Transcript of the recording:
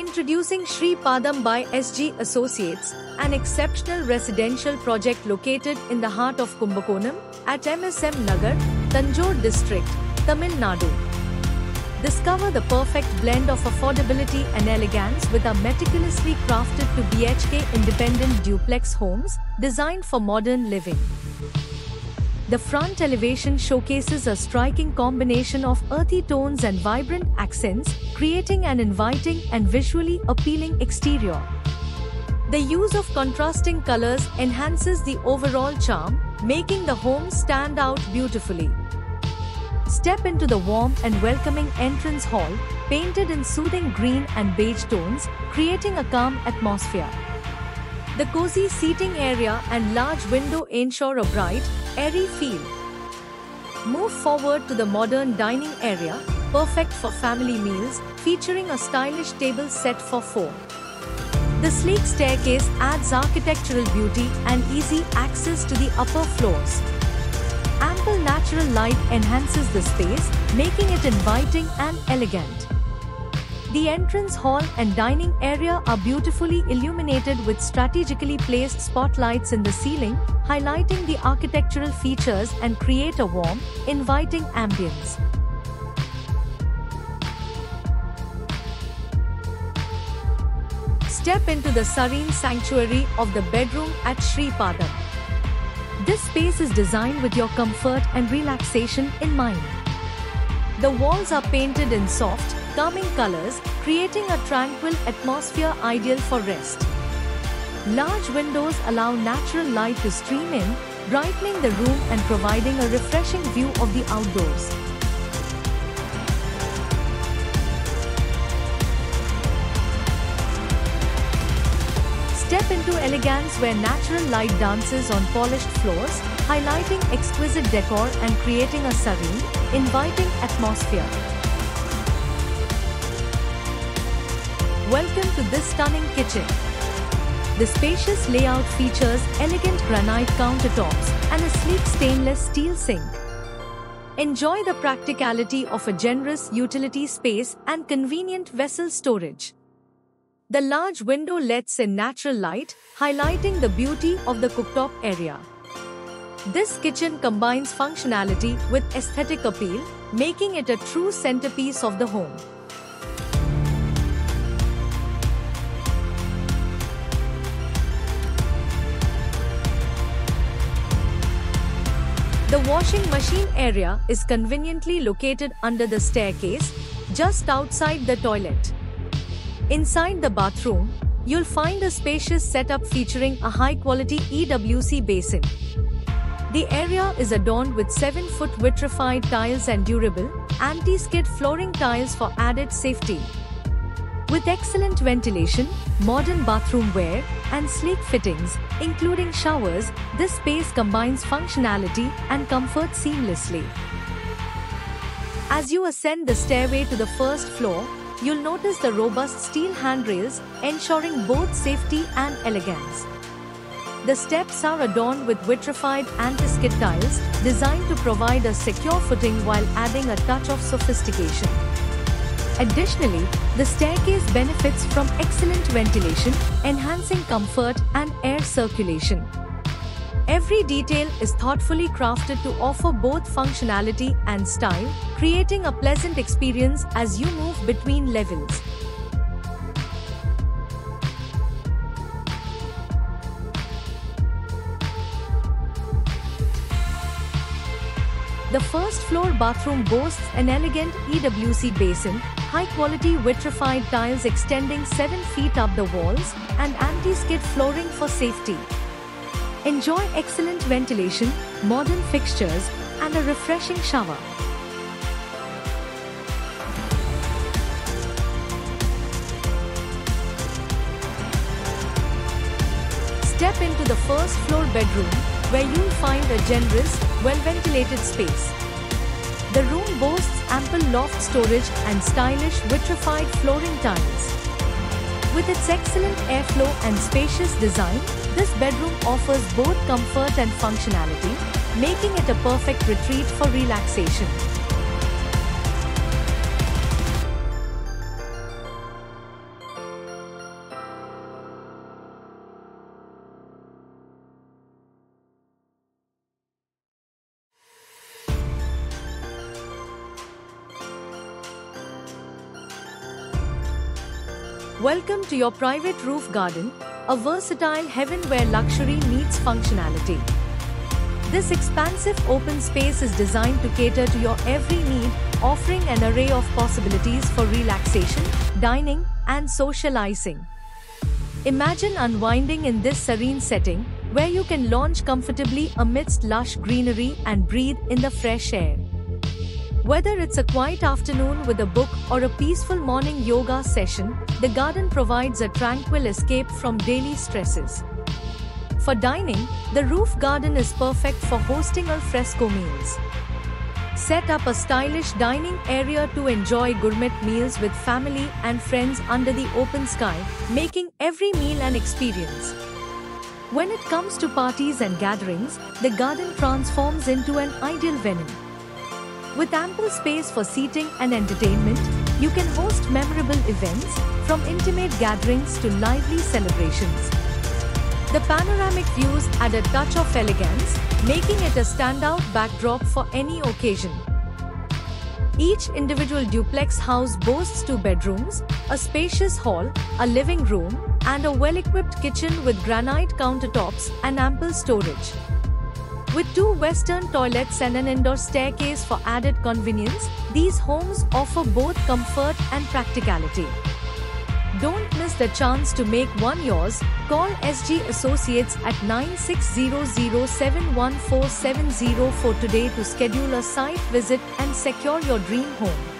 Introducing Sri Paadham by SG Associates, an exceptional residential project located in the heart of Kumbakonam at MSM Nagar, Tanjore district, Tamil Nadu. Discover the perfect blend of affordability and elegance with our meticulously crafted to BHK independent duplex homes designed for modern living. The front elevation showcases a striking combination of earthy tones and vibrant accents, creating an inviting and visually appealing exterior. The use of contrasting colors enhances the overall charm, making the home stand out beautifully. Step into the warm and welcoming entrance hall, painted in soothing green and beige tones, creating a calm atmosphere. The cozy seating area and large window ensure a bright, airy feel. Move forward to the modern dining area, perfect for family meals, featuring a stylish table set for four. The sleek staircase adds architectural beauty and easy access to the upper floors. Ample natural light enhances the space, making it inviting and elegant. The entrance hall and dining area are beautifully illuminated with strategically placed spotlights in the ceiling, highlighting the architectural features and create a warm, inviting ambience. Step into the serene sanctuary of the bedroom at Sri Paadham. This space is designed with your comfort and relaxation in mind. The walls are painted in soft, calming colors, creating a tranquil atmosphere ideal for rest. Large windows allow natural light to stream in, brightening the room and providing a refreshing view of the outdoors. Step into elegance where natural light dances on polished floors, highlighting exquisite decor and creating a serene, inviting atmosphere. Welcome to this stunning kitchen. The spacious layout features elegant granite countertops and a sleek stainless steel sink. Enjoy the practicality of a generous utility space and convenient vessel storage. The large window lets in natural light, highlighting the beauty of the cooktop area. This kitchen combines functionality with aesthetic appeal, making it a true centerpiece of the home. The washing machine area is conveniently located under the staircase, just outside the toilet. Inside the bathroom, you'll find a spacious setup featuring a high-quality EWC basin. The area is adorned with 7-foot vitrified tiles and durable, anti-skid flooring tiles for added safety. With excellent ventilation, modern bathroom ware, and sleek fittings, including showers, this space combines functionality and comfort seamlessly. As you ascend the stairway to the first floor, you'll notice the robust steel handrails, ensuring both safety and elegance. The steps are adorned with vitrified anti-skid tiles, designed to provide a secure footing while adding a touch of sophistication. Additionally, the staircase benefits from excellent ventilation, enhancing comfort and air circulation. Every detail is thoughtfully crafted to offer both functionality and style, creating a pleasant experience as you move between levels. The first floor bathroom boasts an elegant EWC basin, high quality vitrified tiles extending 7 feet up the walls, and anti skid flooring for safety. Enjoy excellent ventilation, modern fixtures, and a refreshing shower. Step into the first floor bedroom, where you'll find a generous, well-ventilated space. The room boasts ample loft storage and stylish vitrified flooring tiles. With its excellent airflow and spacious design, this bedroom offers both comfort and functionality, making it a perfect retreat for relaxation. Welcome to your private roof garden, a versatile heaven where luxury meets functionality. This expansive open space is designed to cater to your every need, offering an array of possibilities for relaxation, dining, and socializing. Imagine unwinding in this serene setting, where you can lounge comfortably amidst lush greenery and breathe in the fresh air. Whether it's a quiet afternoon with a book or a peaceful morning yoga session, the garden provides a tranquil escape from daily stresses. For dining, the roof garden is perfect for hosting al fresco meals. Set up a stylish dining area to enjoy gourmet meals with family and friends under the open sky, making every meal an experience. When it comes to parties and gatherings, the garden transforms into an ideal venue. With ample space for seating and entertainment, you can host memorable events, from intimate gatherings to lively celebrations. The panoramic views add a touch of elegance, making it a standout backdrop for any occasion. Each individual duplex house boasts two bedrooms, a spacious hall, a living room, and a well-equipped kitchen with granite countertops and ample storage. With two western toilets and an indoor staircase for added convenience, these homes offer both comfort and practicality. Don't miss the chance to make one yours. Call SG Associates at 9600714704 today to schedule a site visit and secure your dream home.